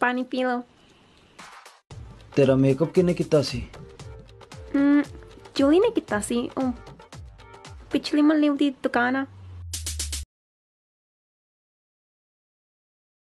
ਪਾਣੀ ਪੀ ਲਓ। ਤੇਰਾ ਮੇਕਅਪ ਕਿਨੇ ਕੀਤਾ ਸੀ? ਹਮ ਜੋਈ ਨੇ ਕੀਤਾ ਸੀ। ਉਹ ਪਿਛਲੀ ਮਹੱਲੇ ਦੀ ਦੁਕਾਨ ਆ।